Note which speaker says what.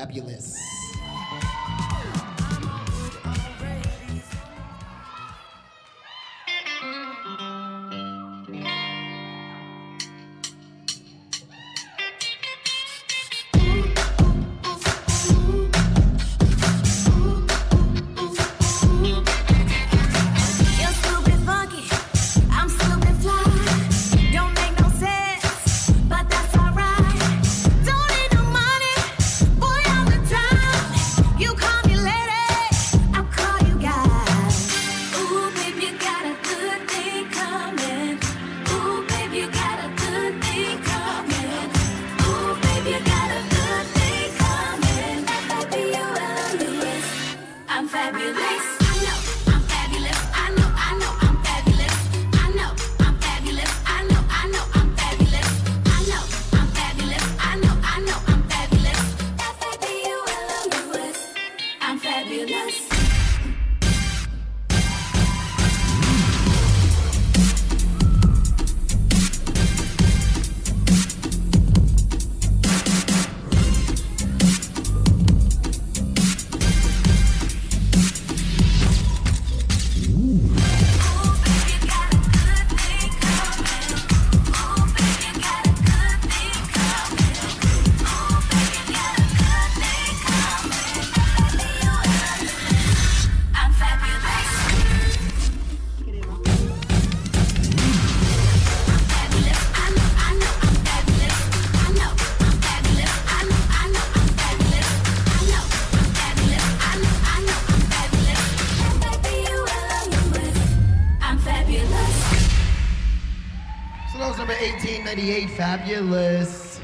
Speaker 1: Fabulous.
Speaker 2: Fabulous.
Speaker 1: Number 1898, Fabulous.